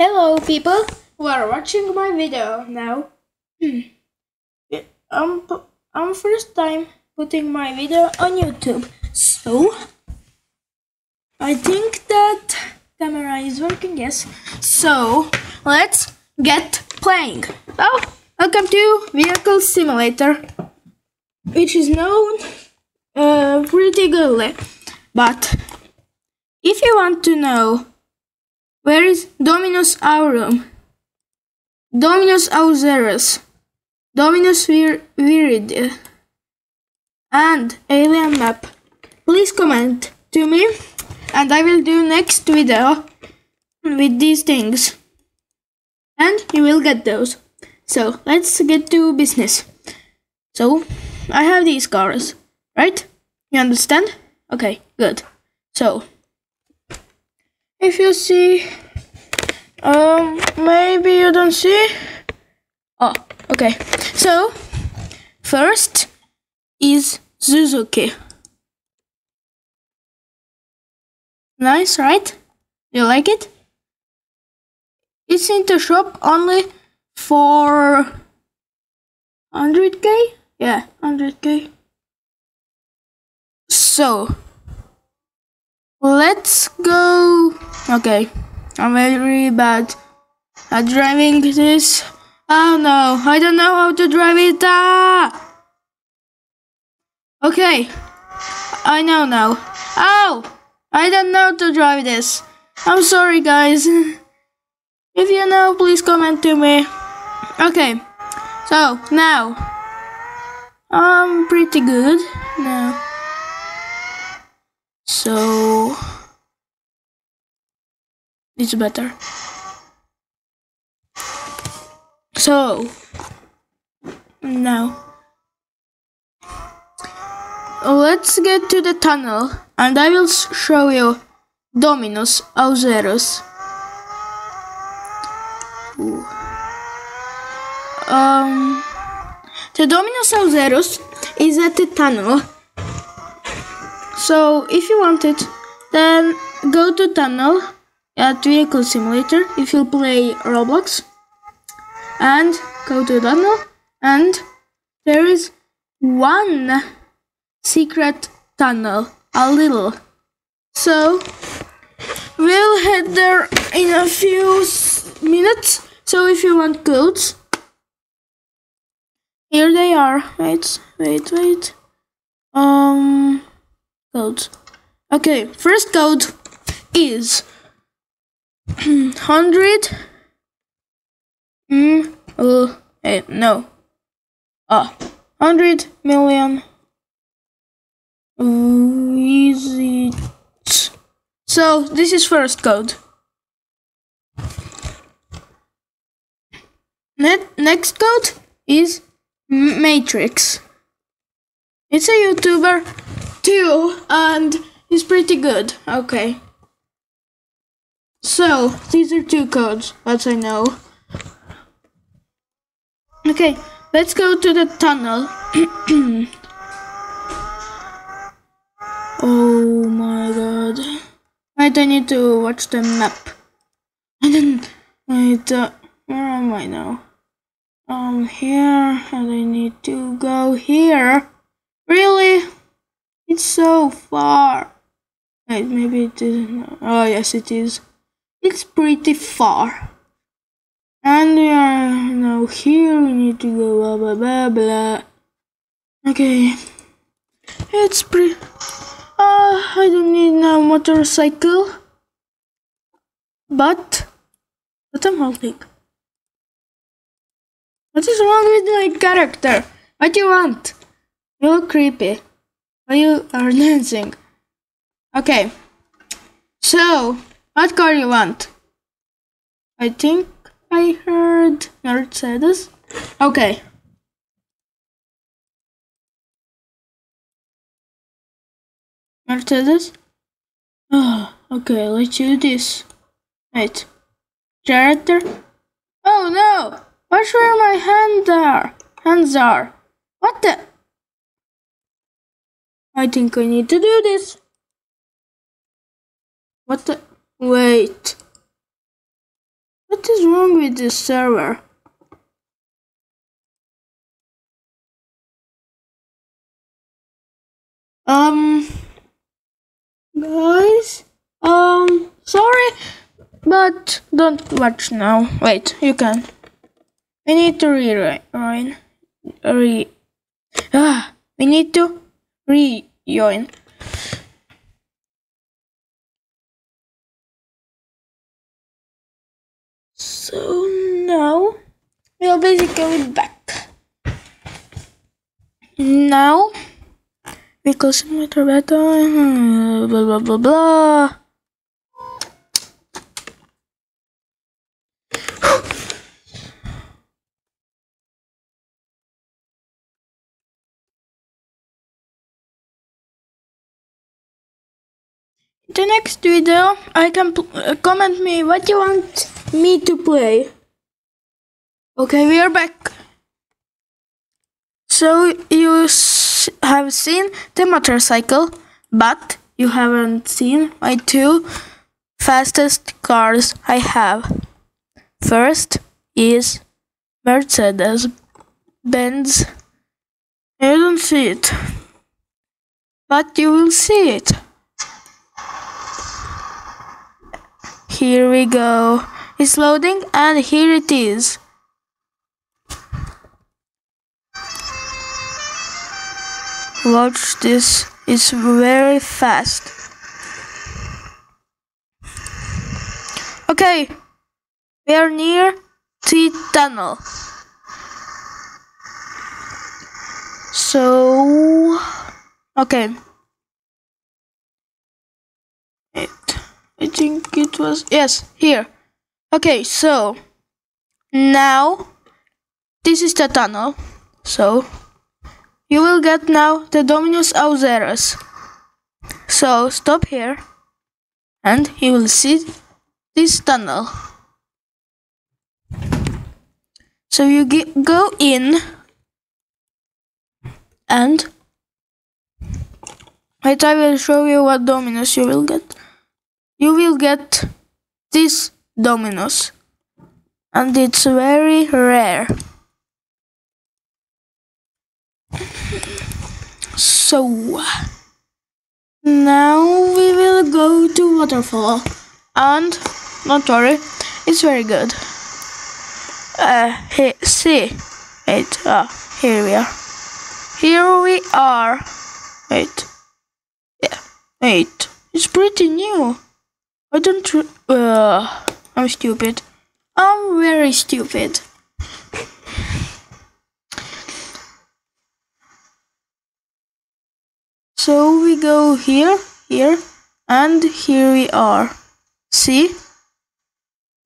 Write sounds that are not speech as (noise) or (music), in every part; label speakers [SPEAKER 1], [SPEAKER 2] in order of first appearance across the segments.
[SPEAKER 1] Hello people who are watching my video now. I'm, I'm first time putting my video on YouTube. So I think that camera is working, yes. So let's get playing. Oh, welcome to Vehicle Simulator, which is known uh, pretty goodly. But if you want to know where is Dominus Aurum, Dominus Auxerus, Dominus Vir- Virid, and Alien Map, please comment to me and I will do next video with these things. And you will get those. So let's get to business. So I have these cars, right? You understand? Okay, good. So if you see um maybe you don't see? Oh okay. So first is suzuki. Nice right? You like it? It's in the shop only for 100k yeah 100k so let's go. Okay. I'm very bad at driving this. Oh no. I don't know how to drive it. Ah! okay. I know now. Oh! I don't know to drive this. I'm sorry guys. If you know please comment to me. Okay. So now. I'm pretty good. Now so it's better. So now let's get to the tunnel and I will show you Dominus Auxerus. Ooh. Um, the Dominus Auxerus is at the tunnel so if you want it, then go to tunnel at Vehicle Simulator if you play Roblox and go to tunnel and there is one secret tunnel, a little. So we'll head there in a few minutes. So if you want codes, here they are. Wait, wait, wait. Um codes. Okay, first code is (clears throat) hundred. Mm, uh, eh, no. Ah, hundred million. Visits. So this is first code. Net, next code is Matrix. It's a YouTuber too, and he's pretty good. Okay. So, these are two codes, as I know. Okay, let's go to the tunnel. (clears throat) oh my god. Wait, I need to watch the map. (laughs) And then, wait, uh, where am I now? Um, here, and I need to go here. Really? It's so far. Wait, maybe it isn't. Oh, yes, it is. It's pretty far. And we are now here. We need to go blah blah blah blah. Okay. It's pretty. Uh, I don't need no motorcycle. But. But I'm holding. What is wrong with my character? What do you want? You look creepy. You are dancing? Okay. So, what car you want? I think I heard Mercedes. Okay. Mercedes? Oh, okay, let's do this. Wait. Character? Oh no! Watch where my hands are. Hands are. What the? I think I need to do this. What the? Wait. What is wrong with this server? Um, guys, um, sorry, but don't watch now. Wait, you can. We need to rejoin. Re, ah, we need to rejoin. So now we are basically back. Now because meter beta blah blah blah blah. The next video I can uh, comment me what you want me to play. Okay, we are back. So you have seen the motorcycle, but you haven't seen my two fastest cars I have. First is Mercedes Benz. You don't see it, but you will see it. Here we go. It's loading and here it is. Watch this, it's very fast. Okay, we are near the tunnel. So, okay. I think it was, yes, here. Okay, so, now, this is the tunnel. So, you will get now the Dominus Auxerus. So stop here and you will see this tunnel. So you go in and wait I will show you what Dominus you will get. You will get this Dominus and it's very rare. So now we will go to waterfall and don't worry, it's very good. Uh, here, see, wait, ah, here we are. Here we are. Wait, yeah, wait, it's pretty new. I don't. Uh, I'm stupid. I'm very stupid. So we go here, here, and here we are. See?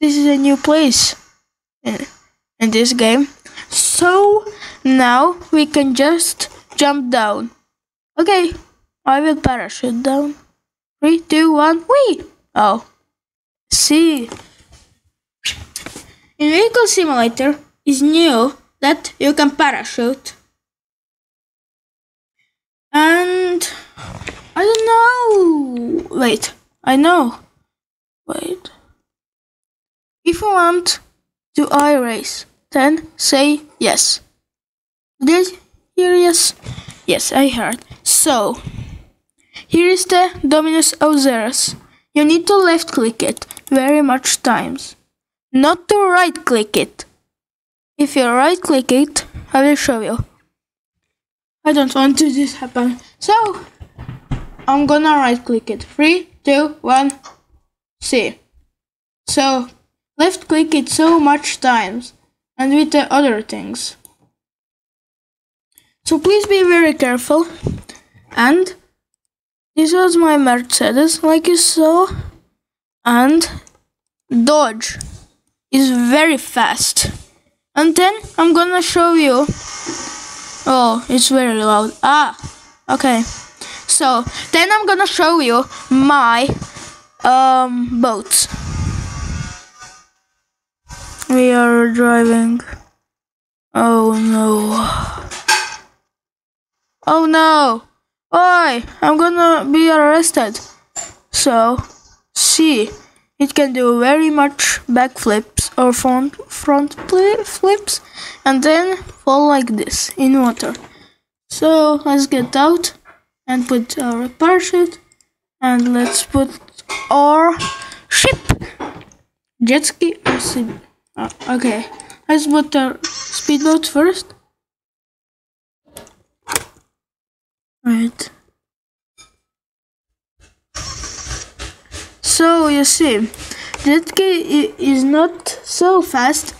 [SPEAKER 1] This is a new place in, in this game. So now we can just jump down. Okay, I will parachute down. Three, two, one, wee! Oh, see. In Vehicle Simulator is new that you can parachute. And I don't know. Wait, I know. Wait. If you want to I race, then say yes. Did you hear yes? Yes, I heard. So, here is the Dominus Auxerus. You need to left click it very much times. Not to right click it. If you right click it, I will show you. I don't want to this happen. So, I'm gonna right click it. Three, two, one, see. So, left click it so much times and with the other things. So please be very careful. And this was my Mercedes, like you saw. And Dodge is very fast. And then I'm gonna show you Oh, it's very loud. Ah, okay. So then I'm gonna show you my um boats. We are driving. Oh no. Oh no. Oi, I'm gonna be arrested. So, see, it can do very much backflips or front front flips and then fall like this in water. So let's get out and put our parachute and let's put our ship jet ski or uh, okay let's put our speedboat first right so you see jet ski is not so fast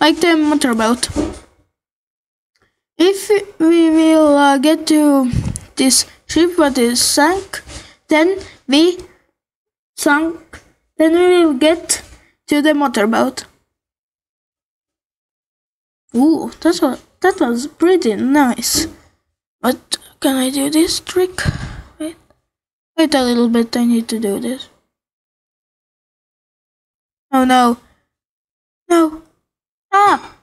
[SPEAKER 1] like the motorboat if we will uh, get to this ship but is sunk, then we sunk, then we will get to the motorboat. Ooh, that was, that was pretty nice. But can I do this trick? Wait, wait a little bit, I need to do this. Oh no. No. Ah!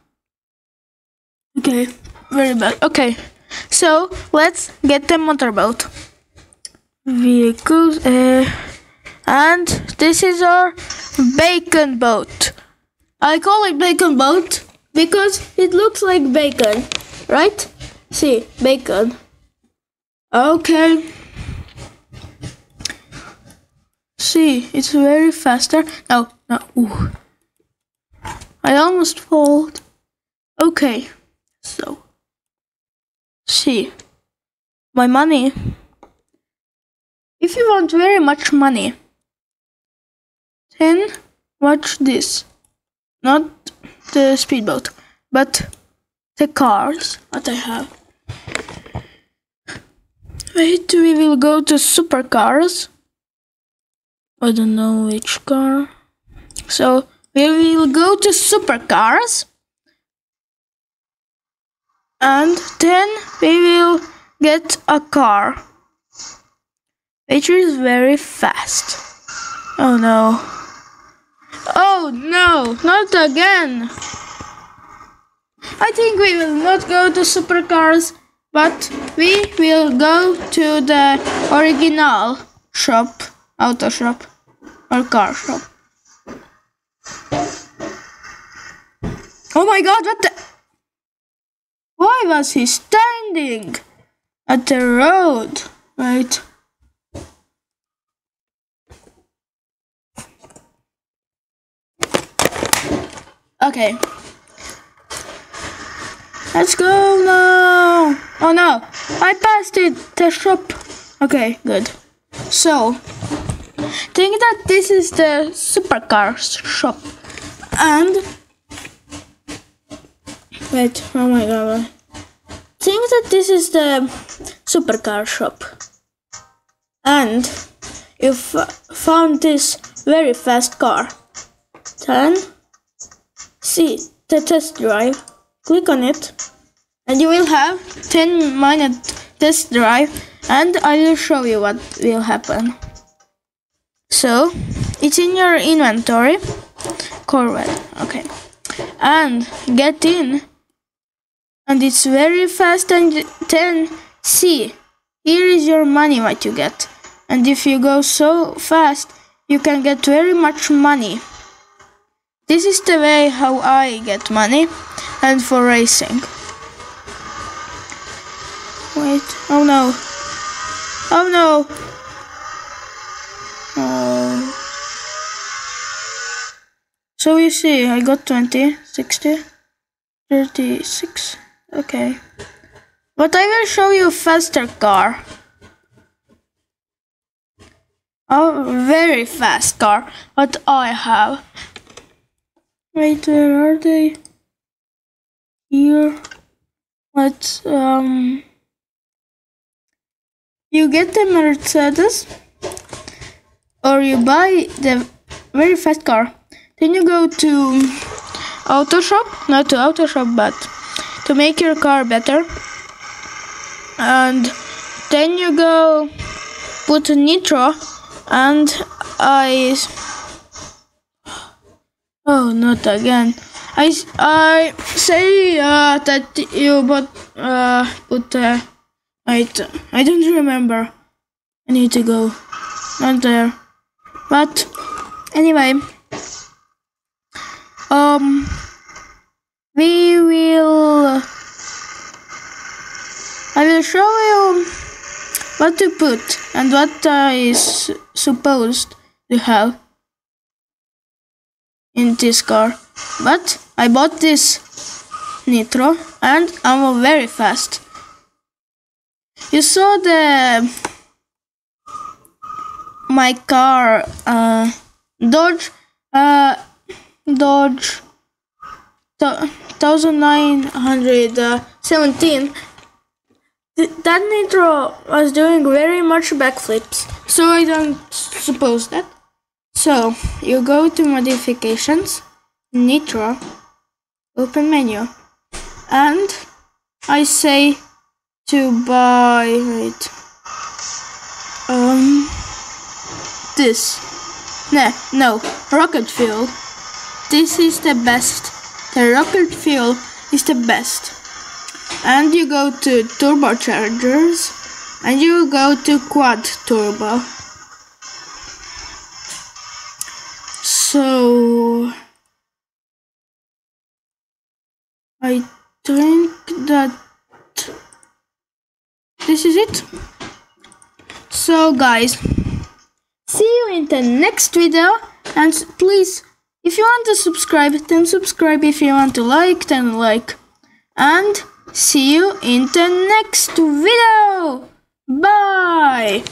[SPEAKER 1] Okay, very bad. Okay. So let's get the motorboat. Vehicles, uh, and this is our bacon boat. I call it bacon boat because it looks like bacon, right? See, bacon. Okay. See, it's very faster. No, no. Ooh. I almost fall. Okay, so see my money if you want very much money then watch this not the speedboat but the cars that I have wait we will go to supercars I don't know which car so we will go to supercars and then we will get a car which is very fast. Oh no. Oh no, not again. I think we will not go to supercars, but we will go to the original shop, auto shop, or car shop. Oh my god, what the? Why was he standing at the road? Right. Okay. Let's go now. Oh no, I passed it, the shop. Okay, good. So, think that this is the supercar shop. And Wait, oh my god. Think that this is the supercar shop. And you found this very fast car. Then see the test drive. Click on it and you will have 10 minute test drive and I will show you what will happen. So it's in your inventory. Corvette, okay. And get in and it's very fast and then see here is your money what you get and if you go so fast you can get very much money this is the way how I get money and for racing wait oh no oh no oh so you see I got 20 60 36 Okay. But I will show you faster car. A very fast car, what I have. Wait, where are they? Here. What, um... You get the Mercedes, or you buy the very fast car. Then you go to auto shop, not to auto shop, but to make your car better and then you go put a nitro and I oh not again I, I say uh, that you but uh, put uh, wait I don't remember I need to go not there but anyway, um, we will. I will show you what to put and what uh, is supposed to have in this car. But I bought this Nitro and I'm very fast. You saw the my car uh, Dodge uh, Dodge 1917 that Nitro was doing very much backflips so I don't suppose that. So you go to modifications Nitro open menu and I say to buy wait um this. No no rocket fuel. This is the best. The rocket fuel is the best. And you go to turbochargers and you go to quad turbo. So I think that. This is it. So guys see you in the next video. And please if you want to subscribe then subscribe. If you want to like then like. And see you in the next video. Bye